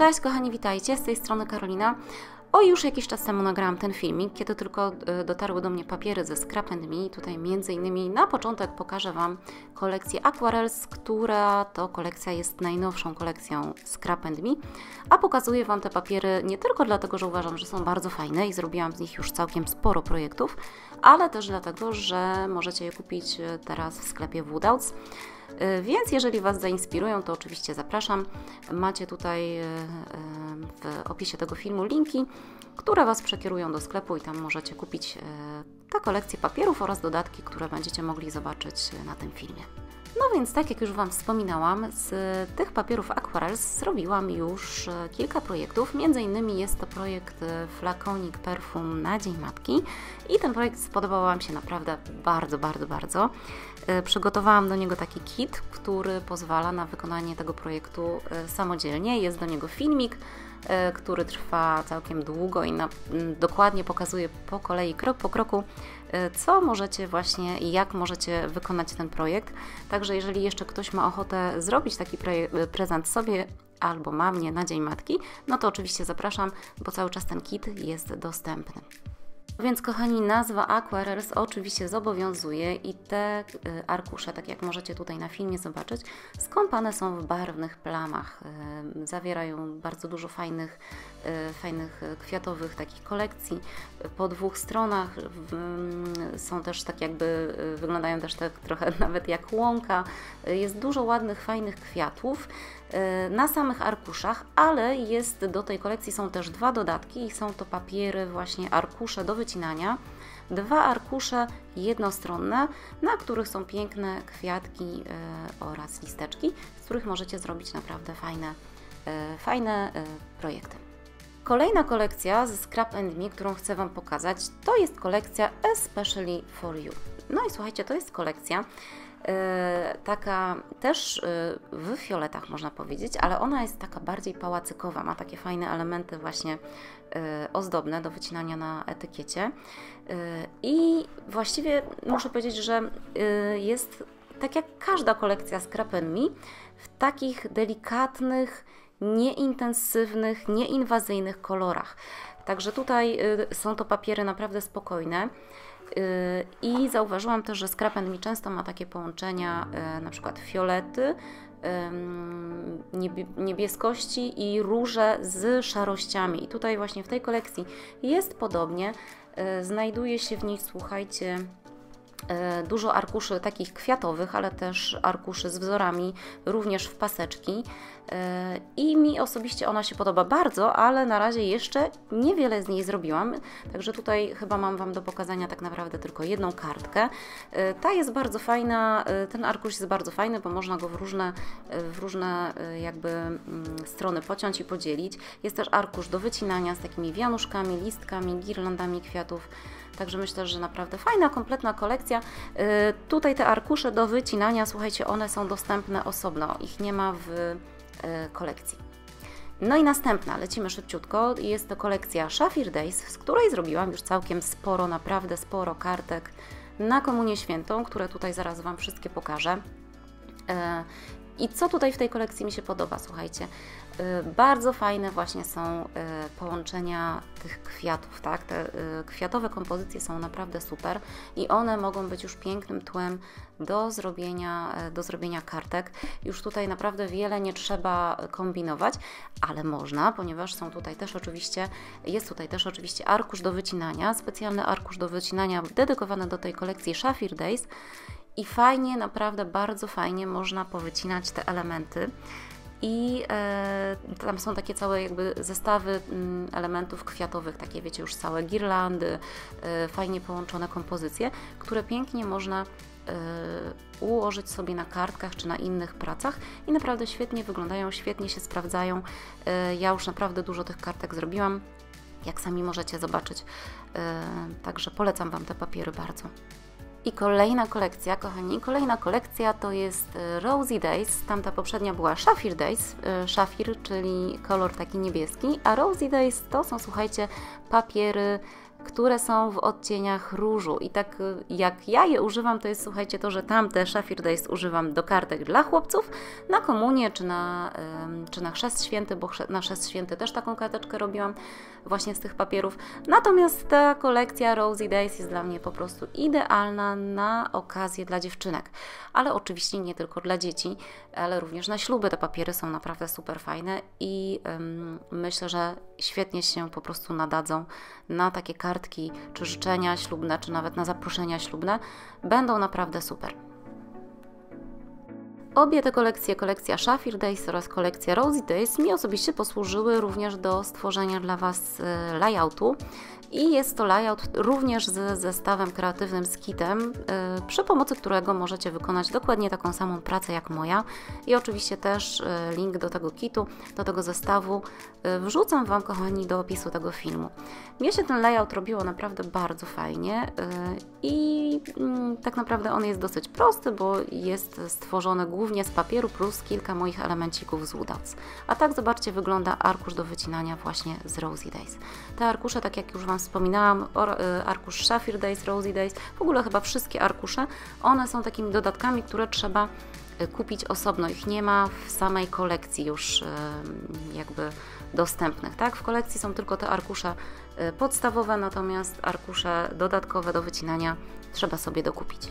Cześć kochani, witajcie, z tej strony Karolina. O, już jakiś czas temu nagrałam ten filmik, kiedy tylko e, dotarły do mnie papiery ze Scrap Me. Tutaj między innymi na początek pokażę Wam kolekcję Aquarels, która to kolekcja jest najnowszą kolekcją Scrap Me, a pokazuję Wam te papiery nie tylko dlatego, że uważam, że są bardzo fajne i zrobiłam z nich już całkiem sporo projektów, ale też dlatego, że możecie je kupić e, teraz w sklepie Woodouts. E, więc jeżeli Was zainspirują, to oczywiście zapraszam. Macie tutaj w opisie tego filmu linki, które Was przekierują do sklepu i tam możecie kupić tę kolekcję papierów oraz dodatki, które będziecie mogli zobaczyć na tym filmie. No więc tak jak już Wam wspominałam, z tych papierów Aquarels zrobiłam już e, kilka projektów. Między innymi jest to projekt e, Flaconic Perfum na Dzień Matki i ten projekt spodobał Wam się naprawdę bardzo, bardzo, bardzo. E, przygotowałam do niego taki kit, który pozwala na wykonanie tego projektu samodzielnie. Jest do niego filmik, który trwa całkiem długo i na, dokładnie pokazuje po kolei, krok po kroku, co możecie właśnie i jak możecie wykonać ten projekt. Także jeżeli jeszcze ktoś ma ochotę zrobić taki pre prezent sobie albo mamie na Dzień Matki, no to oczywiście zapraszam, bo cały czas ten kit jest dostępny. Więc kochani, nazwa Aquarels oczywiście zobowiązuje i te y, arkusze, tak jak możecie tutaj na filmie zobaczyć, skąpane są w barwnych plamach. Y, zawierają bardzo dużo fajnych, y, fajnych kwiatowych takich kolekcji. Po dwóch stronach mm, są też tak jakby, wyglądają też tak trochę nawet jak łąka. Jest dużo ładnych, fajnych kwiatów na samych arkuszach, ale jest do tej kolekcji są też dwa dodatki i są to papiery właśnie arkusze do wycinania, dwa arkusze jednostronne, na których są piękne kwiatki e, oraz listeczki, z których możecie zrobić naprawdę fajne, e, fajne e, projekty. Kolejna kolekcja ze Scrap Me, którą chcę Wam pokazać, to jest kolekcja Especially for You. No i słuchajcie, to jest kolekcja, taka też e, w fioletach można powiedzieć, ale ona jest taka bardziej pałacykowa, ma takie fajne elementy właśnie e, ozdobne do wycinania na etykiecie i właściwie muszę powiedzieć, że jest tak jak każda kolekcja Scrap Me w takich delikatnych, nieintensywnych, nieinwazyjnych kolorach. Także tutaj są to papiery naprawdę spokojne. Y, I zauważyłam też, że Scrap mi często ma takie połączenia, y, na przykład fiolety, niebieskości i róże z szarościami. I tutaj właśnie w tej kolekcji jest podobnie. Y, znajduje się w nich, słuchajcie, dużo arkuszy takich kwiatowych, ale też arkuszy z wzorami, również w paseczki. E, I mi osobiście ona się podoba bardzo, ale na razie jeszcze niewiele z niej zrobiłam, także tutaj chyba mam Wam do pokazania tak naprawdę tylko jedną kartkę. E, ta jest bardzo fajna, ten arkusz jest bardzo fajny, bo można go w różne, w różne jakby mm, strony pociąć i podzielić. Jest też arkusz do wycinania z takimi wianuszkami, listkami, girlandami kwiatów. Także myślę, że naprawdę fajna, kompletna kolekcja. Y, tutaj te arkusze do wycinania, słuchajcie, one są dostępne osobno, ich nie ma w y, kolekcji. No i następna, lecimy szybciutko, jest to kolekcja Shafir Days, z której zrobiłam już całkiem sporo, naprawdę sporo kartek na Komunię Świętą, które tutaj zaraz Wam wszystkie pokażę. I co tutaj w tej kolekcji mi się podoba, słuchajcie? Y, bardzo fajne właśnie są y, połączenia tych kwiatów, tak? Te y, kwiatowe kompozycje są naprawdę super i one mogą być już pięknym tłem do zrobienia, do zrobienia kartek. Już tutaj naprawdę wiele nie trzeba kombinować, ale można, ponieważ są tutaj też oczywiście, jest tutaj też oczywiście arkusz do wycinania, specjalny arkusz do wycinania dedykowany do tej kolekcji Shafir Days i fajnie, naprawdę bardzo fajnie można powycinać te elementy i e, tam są takie całe jakby zestawy m, mm, elementów kwiatowych, takie wiecie już całe girlandy, e, fajnie połączone kompozycje, które pięknie można e, ułożyć sobie na kartkach czy na innych pracach i naprawdę świetnie wyglądają, świetnie się sprawdzają. E, ja już naprawdę dużo tych kartek zrobiłam, jak sami możecie zobaczyć, e, także polecam Wam te papiery bardzo. I kolejna kolekcja, kochani, kolejna kolekcja to jest e, Rosy Days. Tamta poprzednia była Shafir Days, e, Shafir, czyli kolor taki niebieski, a Rosy Days to są, słuchajcie, papiery które są w odcieniach różu. I tak y, jak ja je używam, to jest słuchajcie to, że tamte Shafir Days używam do kartek dla chłopców na komunię czy na, czy na Chrzest Święty, bo na Chrzest Święty też taką karteczkę robiłam właśnie z tych papierów. Natomiast ta kolekcja Rosy Days jest dla mnie po prostu idealna na okazję dla dziewczynek. Ale oczywiście nie tylko dla dzieci, ale również na śluby te papiery są naprawdę super fajne i myślę, że świetnie się po prostu nadadzą na takie kartki, czy życzenia ślubne, czy nawet na zaproszenia ślubne. Będą naprawdę super. Obie te kolekcje, kolekcja Shafir Days oraz kolekcja Rosy Days, mi osobiście posłużyły również do stworzenia dla Was e, layoutu i jest to layout również z zestawem kreatywnym z kitem, y, przy pomocy którego możecie wykonać dokładnie taką samą pracę jak moja. I oczywiście też y, link do tego kitu, do tego zestawu wrzucam Wam, kochani, do opisu tego filmu. Mnie się ten layout robiło naprawdę bardzo fajnie i mm, tak naprawdę on jest dosyć prosty, bo jest stworzony głównie z papieru plus kilka moich elemencików z Woodouts. A tak zobaczcie, wygląda arkusz do wycinania właśnie z Rosy Days. Te arkusze, tak jak już Wam wspominałam, y, arkusz Shafir Days, Rosy Days, w ogóle chyba wszystkie arkusze, one są takimi dodatkami, które trzeba y, kupić osobno. Ich nie ma w samej kolekcji już y, jakby dostępnych. Tak? W kolekcji są tylko te arkusze podstawowe, natomiast arkusze dodatkowe do wycinania trzeba sobie dokupić.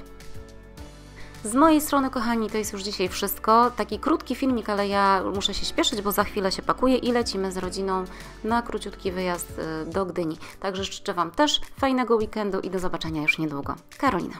Z mojej strony, kochani, to jest już dzisiaj wszystko. Taki krótki filmik, ale ja muszę się śpieszyć, bo za chwilę się pakuję i lecimy z rodziną na króciutki wyjazd y, do Gdyni. Także życzę Wam też fajnego weekendu i do zobaczenia już niedługo. Karolina.